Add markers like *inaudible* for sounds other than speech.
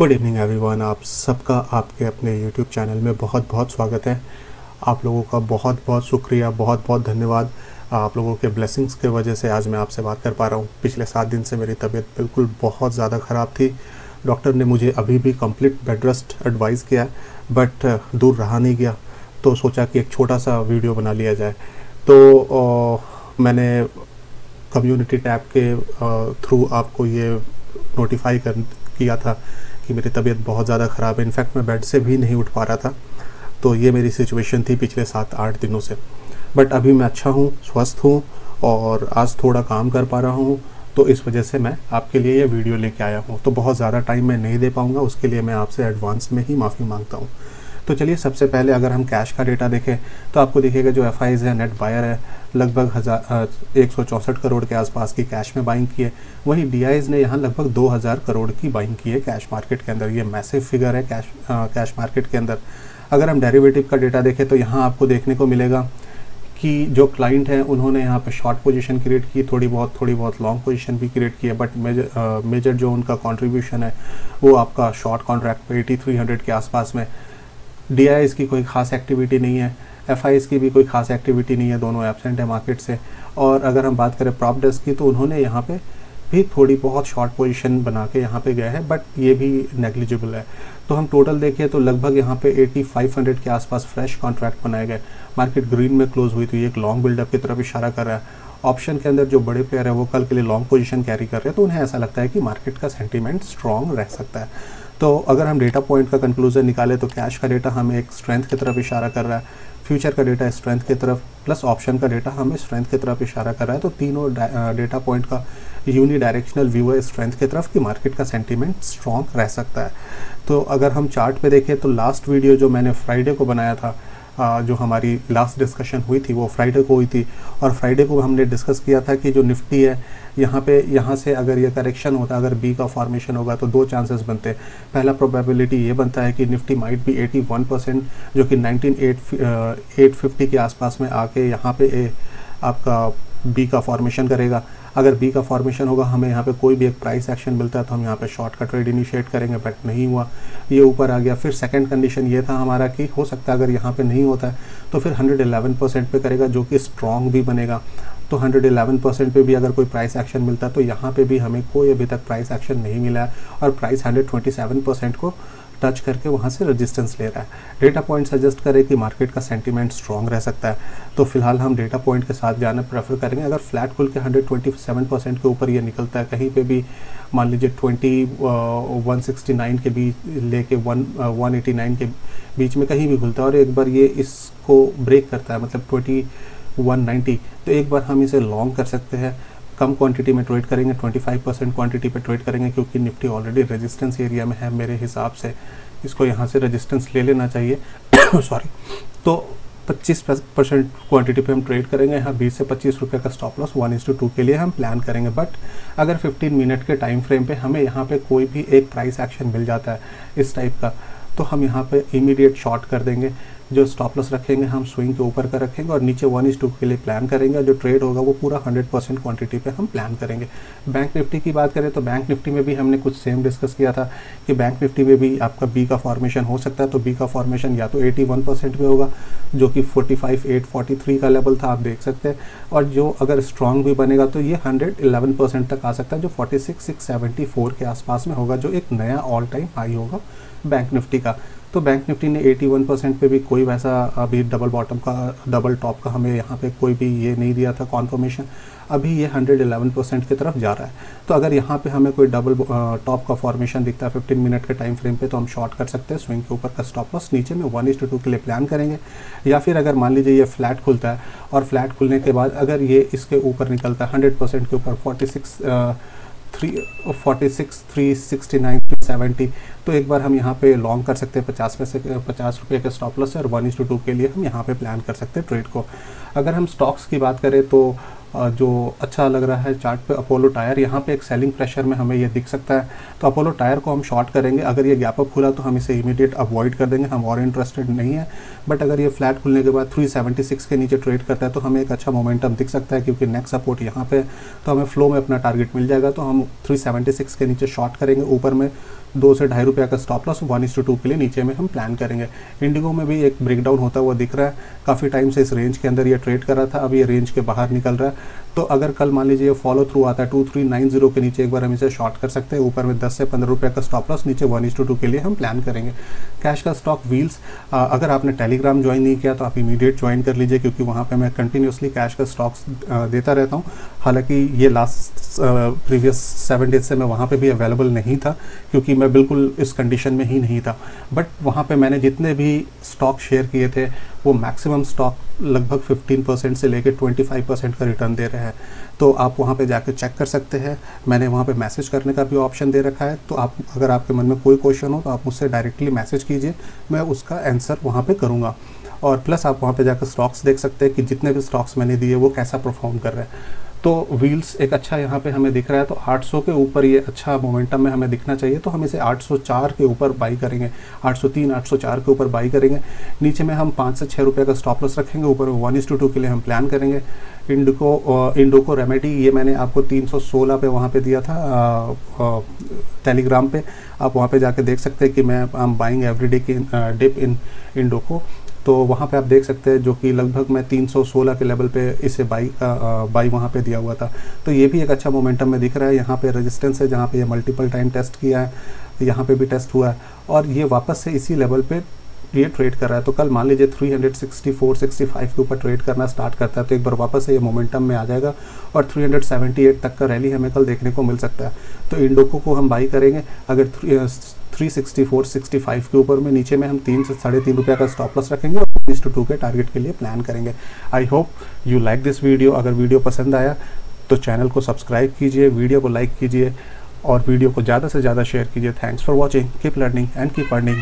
Good evening everyone आप सबका आपके अपने यूट्यूब चैनल में बहुत बहुत स्वागत है। आप लोगों का बहुत बहुत शुक्रिया बहुत बहुत धन्यवाद। आप लोगों के ब्लेसिंग्स के वजह से आज मैं आपसे बात कर पा रहा हूँ। पिछले सात दिन से मेरी तबीयत बिल्कुल बहुत ज़्यादा ख़राब थी। डॉक्टर ने मुझे अभी भी कंप्लीट बेड रेस्ट एडवाइस किया बट दूर रहा नहीं गया। तो सोचा कि एक छोटा सा वीडियो बना लिया जाए। तो आ, मैंने कम्युनिटी टैब के थ्रू आपको ये नोटिफाई कर किया था कि मेरी तबीयत बहुत ज़्यादा ख़राब है। इनफैक्ट मैं बेड से भी नहीं उठ पा रहा था तो ये मेरी सिचुएशन थी पिछले सात, आठ दिनों से। बट अभी मैं अच्छा हूँ, स्वस्थ हूँ और आज थोड़ा काम कर पा रहा हूँ तो इस वजह से मैं आपके लिए ये वीडियो लेके आया हूँ। तो बहुत ज़्यादा टाइम मैं नहीं दे पाऊँगा, उसके लिए मैं आपसे एडवांस में ही माफ़ी माँगता हूँ। तो चलिए सबसे पहले अगर हम कैश का डेटा देखें तो आपको देखिएगा जो एफ़ है नेट बायर है, लगभग हज़ार एक करोड़ के आसपास की कैश में बाइंग की है। वहीं डी ने यहाँ लगभग 2000 करोड़ की बाइंग की है कैश मार्केट के अंदर। ये मैसिव फिगर है कैश कैश मार्केट के अंदर। अगर हम डेरिवेटिव का डेटा देखें तो यहाँ आपको देखने को मिलेगा कि जो क्लाइंट हैं, उन्होंने यहाँ पे शॉर्ट पोजीशन क्रिएट की, थोड़ी बहुत थोड़ी बहुत लॉन्ग पोजीशन भी क्रिएट की है बट मेजर मेजर जो उनका कंट्रीब्यूशन है, वो आपका शॉर्ट कॉन्ट्रैक्ट पे एटी थ्री हंड्रेड के आसपास में। डीआईएस की कोई खास एक्टिविटी नहीं है एफआईएस की भी कोई खास एक्टिविटी नहीं है, दोनों एबसेंट है मार्केट से। और अगर हम बात करें प्रॉप डेस्क की तो उन्होंने यहाँ पे भी थोड़ी बहुत शॉर्ट पोजीशन बना के यहाँ पे गए हैं बट ये भी नेग्लिजिबल है। तो हम टोटल देखें तो लगभग यहाँ पे 8500 के आसपास फ्रेश कॉन्ट्रैक्ट बनाए गए। मार्केट ग्रीन में क्लोज हुई तो ये एक लॉन्ग बिल्डअप की तरफ़ इशारा कर रहा है। ऑप्शन के अंदर जो बड़े प्लेयर है, वो कल के लिए लॉन्ग पोजीशन कैरी कर रहे हैं तो उन्हें ऐसा लगता है कि मार्केट का सेंटीमेंट स्ट्रॉन्ग रह सकता है। तो अगर हम डेटा पॉइंट का कंक्लूजन निकालें तो कैश का डेटा हमें एक स्ट्रेंथ की तरफ़ इशारा कर रहा है। फ्यूचर का डेटा स्ट्रेंथ की तरफ़ प्लस ऑप्शन का डेटा हमें स्ट्रेंथ की तरफ़ इशारा कर रहा है। तो तीनों डेटा पॉइंट का यूनी डायरेक्शनल व्यू है स्ट्रेंथ की तरफ़ कि मार्केट का सेंटीमेंट स्ट्रॉन्ग रह सकता है। तो अगर हम चार्ट देखें तो लास्ट वीडियो जो मैंने फ्राइडे को बनाया था जो हमारी लास्ट डिस्कशन हुई थी वो फ्राइडे को हुई थी। और फ्राइडे को हमने डिस्कस किया था कि जो निफ्टी है यहाँ पे यहाँ से अगर ये करेक्शन होता अगर बी का फॉर्मेशन होगा तो दो चांसेस बनते। हैं पहला प्रोबेबिलिटी ये बनता है कि निफ्टी माइट बी 81 परसेंट जो कि 19850 के आसपास में आके यहाँ पे ए, आपका बी का फॉर्मेशन करेगा। अगर बी का फॉर्मेशन होगा, हमें यहाँ पे कोई भी एक प्राइस एक्शन मिलता है तो हम यहाँ पे शॉर्ट का ट्रेड इनिशिएट करेंगे बट नहीं हुआ। ये ऊपर आ गया। फिर सेकंड कंडीशन ये था हमारा कि हो सकता है अगर यहाँ पे नहीं होता है तो फिर 111 परसेंट पे करेगा, जो कि स्ट्रॉन्ग भी बनेगा। तो 111 परसेंट पर भी अगर कोई प्राइस एक्शन मिलता है तो यहाँ पर भी हमें कोई अभी तक प्राइस एक्शन नहीं मिला है, और प्राइस 127 परसेंट को टच करके वहाँ से रेजिस्टेंस ले रहा है। डेटा पॉइंट सजेस्ट करे कि मार्केट का सेंटीमेंट स्ट्रॉन्ग रह सकता है। तो फ़िलहाल हम डेटा पॉइंट के साथ जाना प्रेफर करेंगे। अगर फ्लैट खुल के 127 परसेंट के ऊपर ये निकलता है, कहीं पे भी मान लीजिए 20 वन सिक्सटी नाइन के बीच लेके वन वन एटी नाइन के बीच में कहीं भी खुलता है और एक बार ये इसको ब्रेक करता है मतलब ट्वेंटी वन नाइन्टी तो एक बार हम इसे लॉन्ग कर सकते हैं। कम क्वांटिटी में ट्रेड करेंगे 25 परसेंट क्वान्टिटी पर ट्रेड करेंगे, क्योंकि निफ्टी ऑलरेडी रेजिस्टेंस एरिया में है मेरे हिसाब से। इसको यहाँ से रेजिस्टेंस ले लेना चाहिए। *coughs* सॉरी तो 25 परसेंट क्वान्टिटी पे हम ट्रेड करेंगे। यहाँ 20 से 25 रुपए का stop loss one is to two के लिए हम प्लान करेंगे। बट अगर 15 मिनट के टाइम फ्रेम पे हमें यहाँ पे कोई भी एक प्राइस एक्शन मिल जाता है इस टाइप का तो हम यहाँ पे इमीडिएट शॉर्ट कर देंगे। जो स्टॉप लॉस रखेंगे, हम स्विंग के ऊपर का रखेंगे और नीचे वन इज़ टू के लिए प्लान करेंगे। जो ट्रेड होगा, वो पूरा हंड्रेड परसेंट क्वान्टिटी पर हम प्लान करेंगे। बैंक निफ्टी की बात करें तो बैंक निफ्टी में भी हमने कुछ सेम डिस्कस किया था कि बैंक निफ्टी में भी आपका बी का फॉर्मेशन हो सकता है तो बी का फॉर्मेशन या तो एटी वन परसेंट पे होगा, जो कि forty five eight forty three का लेवल था, आप देख सकते हैं। और जो अगर स्ट्रॉन्ग भी बनेगा तो ये हंड्रेड इलेवन परसेंट तक आ सकता है, जो forty six six seventy four के आसपास में होगा, जो एक नया ऑल टाइम हाई होगा बैंक निफ्टी का। तो बैंक निफ्टी ने 81 परसेंट पे भी कोई वैसा अभी डबल बॉटम का डबल टॉप का हमें यहाँ पे कोई भी ये नहीं दिया था कॉन्फर्मेशन अभी ये 111 परसेंट की तरफ़ जा रहा है। तो अगर यहाँ पे हमें कोई डबल टॉप का फॉर्मेशन दिखता है 15 मिनट के टाइम फ्रेम पे तो हम शॉर्ट कर सकते हैं स्विंग के ऊपर का स्टॉप लॉस नीचे में वन इज़ टू के लिए प्लान करेंगे। या फिर अगर मान लीजिए ये फ्लैट खुलता है, और फ्लैट खुलने के बाद अगर ये इसके ऊपर निकलता है हंड्रेड के ऊपर forty three forty six three sixty nine seventy तो एक बार हम यहाँ पे लॉन्ग कर सकते हैं पचास में से पचास रुपये के स्टॉप लॉस और वन इज़ टू टू के लिए हम यहाँ पे प्लान कर सकते हैं ट्रेड को। अगर हम स्टॉक्स की बात करें तो जो अच्छा लग रहा है चार्ट पे, अपोलो टायर। यहाँ पे एक सेलिंग प्रेशर में हमें ये दिख सकता है। तो अपोलो टायर को हम शॉर्ट करेंगे। अगर ये गैप अप खुला तो हम इसे इमीडिएट अवॉइड कर देंगे। हम और इंटरेस्टेड नहीं है। बट अगर ये फ्लैट खुलने के बाद 376 के नीचे ट्रेड करता है तो हमें एक अच्छा मोमेंटम दिख सकता है, क्योंकि नेक्स्ट सपोर्ट यहाँ पे तो हमें फ्लो में अपना टारगेट मिल जाएगा। तो हम 376 के नीचे शॉर्ट करेंगे ऊपर में। दो से ढाई रुपया का stop loss one is two के लिए नीचे में हम प्लान करेंगे। इंडिगो में भी एक ब्रेकडाउन होता हुआ दिख रहा है। काफ़ी टाइम से इस रेंज के अंदर ये ट्रेड कर रहा था, अब ये रेंज के बाहर निकल रहा है। तो अगर कल मान लीजिए फॉलो थ्रू आता है टू थ्री नाइन ज़ीरो के नीचे एक बार हम इसे शॉर्ट कर सकते हैं। ऊपर में दस से पंद्रह रुपये का स्टॉप लॉस नीचे वन इस टू के लिए हम प्लान करेंगे। कैश का स्टॉक व्हील्स अगर आपने टेलीग्राम ज्वाइन नहीं किया तो आप इमीडिएट ज्वाइन कर लीजिए, क्योंकि वहाँ पर मैं कंटिन्यूसली कैश का स्टॉक्स देता रहता हूँ। हालाँकि ये लास्ट प्रीवियस सेवन डेज़ से मैं वहाँ पर भी अवेलेबल नहीं था, क्योंकि मैं बिल्कुल इस कंडीशन में ही नहीं था। बट वहाँ पे मैंने जितने भी स्टॉक शेयर किए थे, वो मैक्सिमम स्टॉक लगभग 15 परसेंट से लेकर 25 परसेंट का रिटर्न दे रहे हैं। तो आप वहाँ पे जाकर चेक कर सकते हैं। मैंने वहाँ पे मैसेज करने का भी ऑप्शन दे रखा है। तो आप, अगर आपके मन में कोई क्वेश्चन हो तो आप मुझसे डायरेक्टली मैसेज कीजिए। मैं उसका आंसर वहाँ पर करूँगा। और प्लस आप वहाँ पर जाकर स्टॉक्स देख सकते हैं कि जितने भी स्टॉक्स मैंने दिए, वो कैसा परफॉर्म कर रहे हैं। तो व्हील्स एक अच्छा यहाँ पे हमें दिख रहा है तो 800 के ऊपर ये अच्छा मोमेंटम में हमें दिखना चाहिए तो हम इसे 804 के ऊपर बाई करेंगे। 803 804 के ऊपर बाई करेंगे। नीचे में हम पाँच से छः रुपये का स्टॉप लॉस रखेंगे, ऊपर वन इस टू के लिए हम प्लान करेंगे। इंडोको इंडोको रेमेडी ये मैंने आपको 316 पे वहाँ पे दिया था टेलीग्राम पे। आप वहाँ पे जाके देख सकते हैं कि मैं आई एम बाइंग एवरीडे की डिप इन इंडोको तो वहाँ पे आप देख सकते हैं जो कि लगभग मैं 316 के लेवल पे इसे बाई का बाई वहाँ पे दिया हुआ था। तो ये भी एक अच्छा मोमेंटम में दिख रहा है। यहाँ पे रेजिस्टेंस है, जहाँ पे ये मल्टीपल टाइम टेस्ट किया है, यहाँ पे भी टेस्ट हुआ है। और ये वापस से इसी लेवल पे ये ट्रेड कर रहा है। तो कल मान लीजिए 364 65 के ऊपर ट्रेड करना स्टार्ट करता है तो एक बार वापस से ये मोमेंटम में आ जाएगा और 378 तक का रैली हमें कल देखने को मिल सकता है। तो इंडोको को हम बाई करेंगे। अगर 364 65 के ऊपर में नीचे में हम तीन से साढ़े तीन रुपये का स्टॉप लॉस रखेंगे और टू टू के टारगेट के लिए प्लान करेंगे। I hope you like this video अगर वीडियो पसंद आया तो चैनल को सब्सक्राइब कीजिए वीडियो को लाइक कीजिए और वीडियो को ज़्यादा से ज़्यादा शेयर कीजिए। Thanks for watching keep learning and keep earning